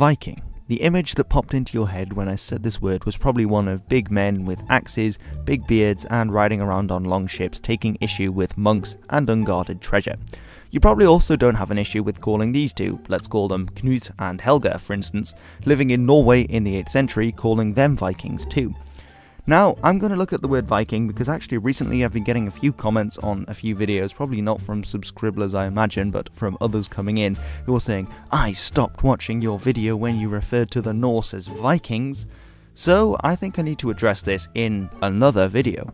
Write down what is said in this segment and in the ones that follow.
Viking. The image that popped into your head when I said this word was probably one of big men with axes, big beards, and riding around on long ships taking issue with monks and unguarded treasure. You probably also don't have an issue with calling these two, let's call them Knut and Helga for instance, living in Norway in the 8th century, calling them Vikings too. Now, I'm going to look at the word Viking because actually recently I've been getting a few comments on a few videos, probably not from subscribers I imagine, but from others coming in, who are saying, I stopped watching your video when you referred to the Norse as Vikings. So, I think I need to address this in another video.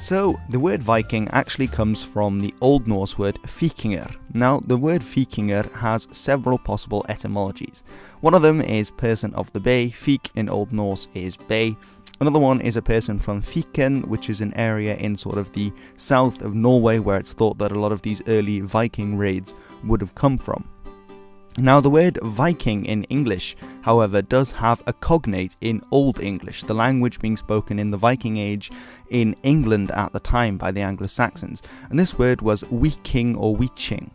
So, the word Viking actually comes from the Old Norse word Vikinger. Now, the word Vikinger has several possible etymologies. One of them is person of the bay, Vik in Old Norse is bay. Another one is a person from Viken, which is an area in sort of the south of Norway where it's thought that a lot of these early Viking raids would have come from. Now, the word Viking in English, however, does have a cognate in Old English, the language being spoken in the Viking Age in England at the time by the Anglo Saxons, and this word was Viking or Viching.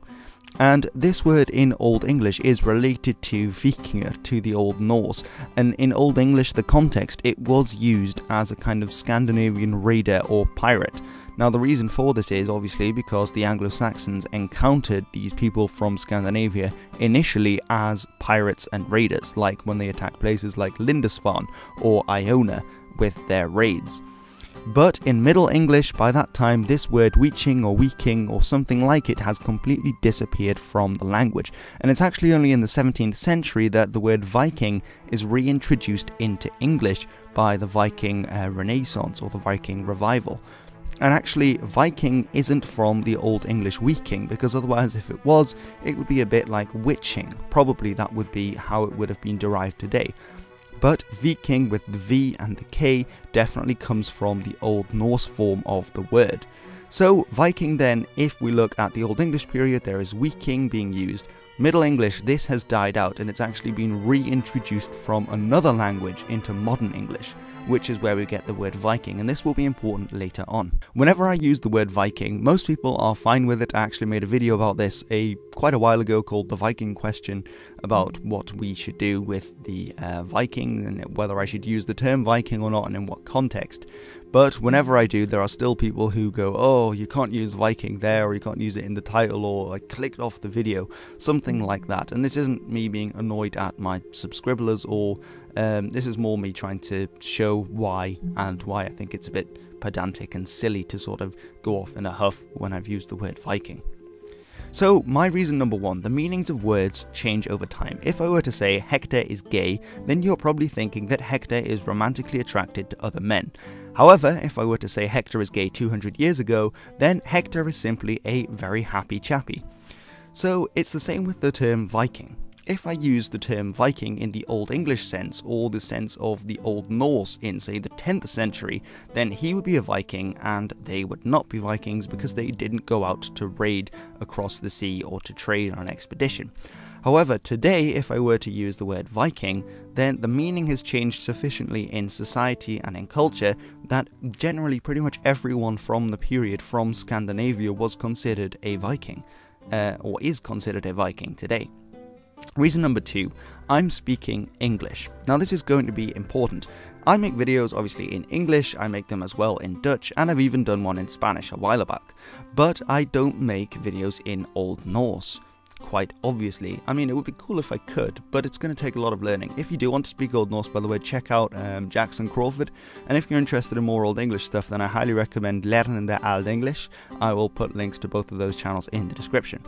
And this word in Old English is related to Vikinger, to the Old Norse. And in Old English, the context, it was used as a kind of Scandinavian raider or pirate. Now, the reason for this is obviously because the Anglo Saxons encountered these people from Scandinavia initially as pirates and raiders, like when they attacked places like Lindisfarne or Iona with their raids. But in Middle English, by that time, this word weeching or weaking or something like it has completely disappeared from the language, and it's actually only in the 17th century that the word Viking is reintroduced into English by the Viking uh, Renaissance or the Viking Revival. And actually, Viking isn't from the Old English Viking, because otherwise, if it was, it would be a bit like witching. Probably that would be how it would have been derived today. But Viking with the V and the K definitely comes from the Old Norse form of the word. So, Viking then, if we look at the Old English period, there is Viking being used. Middle English, this has died out and it's actually been reintroduced from another language into modern English which is where we get the word Viking, and this will be important later on. Whenever I use the word Viking, most people are fine with it. I actually made a video about this a quite a while ago called the Viking question about what we should do with the uh, and whether I should use the term Viking or not and in what context. But whenever I do, there are still people who go, oh, you can't use Viking there, or you can't use it in the title, or I clicked off the video, something like that. And this isn't me being annoyed at my subscribers, or um, this is more me trying to show why and why I think it's a bit pedantic and silly to sort of go off in a huff when I've used the word Viking. So, my reason number one the meanings of words change over time. If I were to say Hector is gay, then you're probably thinking that Hector is romantically attracted to other men. However, if I were to say Hector is gay 200 years ago, then Hector is simply a very happy chappy. So, it's the same with the term Viking. If I use the term Viking in the Old English sense, or the sense of the Old Norse in, say, the 10th century, then he would be a Viking and they would not be Vikings because they didn't go out to raid across the sea or to trade on an expedition. However, today, if I were to use the word Viking, then the meaning has changed sufficiently in society and in culture that generally pretty much everyone from the period from Scandinavia was considered a Viking, uh, or is considered a Viking today. Reason number two, I'm speaking English. Now, this is going to be important. I make videos obviously in English, I make them as well in Dutch, and I've even done one in Spanish a while back. But I don't make videos in Old Norse. Quite obviously. I mean, it would be cool if I could, but it's going to take a lot of learning. If you do want to speak Old Norse, by the way, check out um, Jackson Crawford. And if you're interested in more Old English stuff, then I highly recommend Leornende Eald Englisc. I will put links to both of those channels in the description.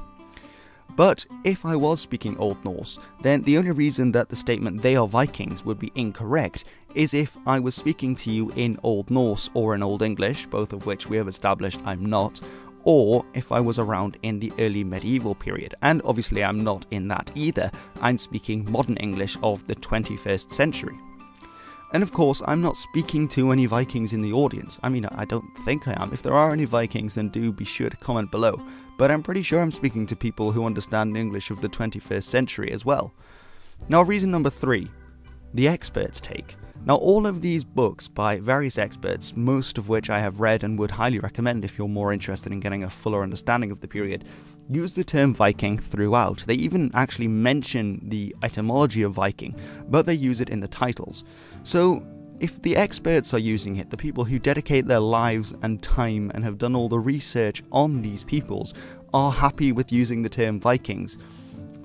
But if I was speaking Old Norse, then the only reason that the statement they are Vikings would be incorrect is if I was speaking to you in Old Norse or in Old English, both of which we have established I'm not, or if I was around in the early medieval period. And obviously, I'm not in that either. I'm speaking modern English of the 21st century. And of course, I'm not speaking to any Vikings in the audience. I mean, I don't think I am. If there are any Vikings, then do be sure to comment below but I'm pretty sure I'm speaking to people who understand English of the 21st century as well. Now, reason number three the expert's take. Now, all of these books by various experts, most of which I have read and would highly recommend if you're more interested in getting a fuller understanding of the period, use the term Viking throughout. They even actually mention the etymology of Viking, but they use it in the titles. So, if the experts are using it, the people who dedicate their lives and time and have done all the research on these peoples, are happy with using the term Vikings,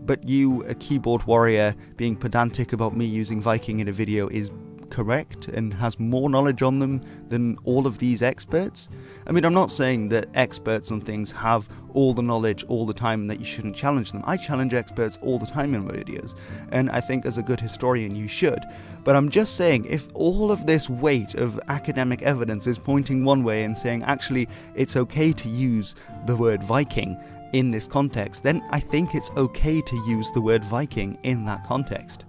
but you, a keyboard warrior, being pedantic about me using Viking in a video is correct and has more knowledge on them than all of these experts. I mean, I'm not saying that experts on things have all the knowledge all the time and that you shouldn't challenge them. I challenge experts all the time in my videos, and I think as a good historian you should. But I'm just saying, if all of this weight of academic evidence is pointing one way and saying actually it's okay to use the word Viking in this context, then I think it's okay to use the word Viking in that context.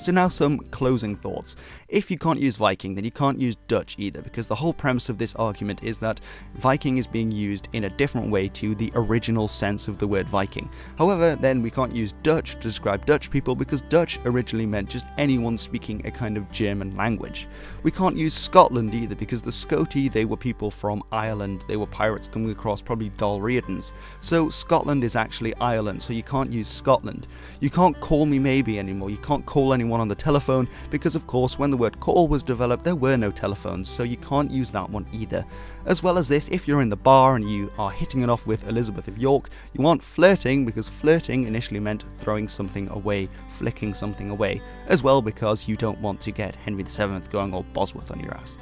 So now some closing thoughts. If you can't use Viking, then you can't use Dutch either, because the whole premise of this argument is that Viking is being used in a different way to the original sense of the word Viking. However, then we can't use Dutch to describe Dutch people because Dutch originally meant just anyone speaking a kind of German language. We can't use Scotland either because the Scoti, they were people from Ireland, they were pirates coming across, probably Dalriadans. So Scotland is actually Ireland, so you can't use Scotland. You can't call me maybe anymore, you can't call anyone anyone on the telephone because of course when the word call was developed there were no telephones so you can't use that one either. As well as this, if you're in the bar and you are hitting it off with Elizabeth of York, you aren't flirting because flirting initially meant throwing something away, flicking something away, as well because you don't want to get Henry VII going all Bosworth on your ass.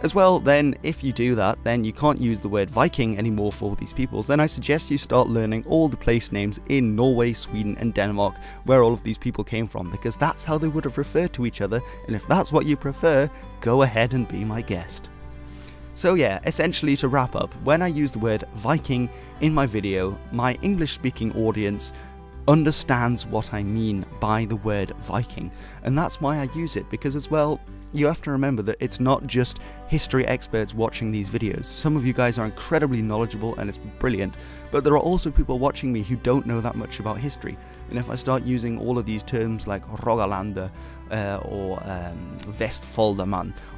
As well, then, if you do that, then you can't use the word Viking anymore for these peoples, then I suggest you start learning all the place names in Norway, Sweden, and Denmark where all of these people came from, because that's how they would have referred to each other, and if that's what you prefer, go ahead and be my guest. So yeah, essentially to wrap up, when I use the word Viking in my video, my English speaking audience understands what I mean by the word Viking, and that's why I use it, because as well, you have to remember that it's not just history experts watching these videos. Some of you guys are incredibly knowledgeable and it's brilliant, but there are also people watching me who don't know that much about history. And if I start using all of these terms like Rogaland uh, or um,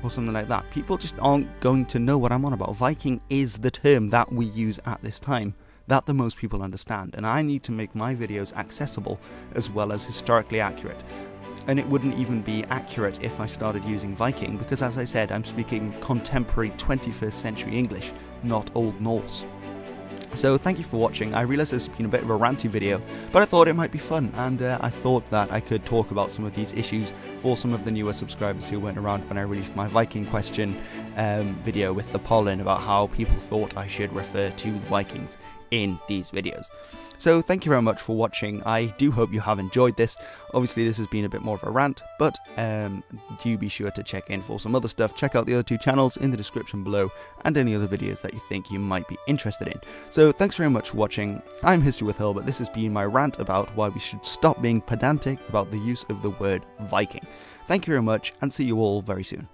or something like that, people just aren't going to know what I'm on about. Viking is the term that we use at this time that the most people understand, and I need to make my videos accessible as well as historically accurate. And it wouldn't even be accurate if I started using Viking, because as I said, I'm speaking contemporary 21st century English, not Old Norse. So thank you for watching, I realise this has been a bit of a ranty video, but I thought it might be fun, and uh, I thought that I could talk about some of these issues for some of the newer subscribers who weren't around when I released my Viking question um, video with the pollen about how people thought I should refer to the Vikings in these videos. So thank you very much for watching. I do hope you have enjoyed this. Obviously this has been a bit more of a rant, but um, do be sure to check in for some other stuff. Check out the other two channels in the description below and any other videos that you think you might be interested in. So thanks very much for watching. I'm History with Hilbert this has been my rant about why we should stop being pedantic about the use of the word Viking. Thank you very much and see you all very soon.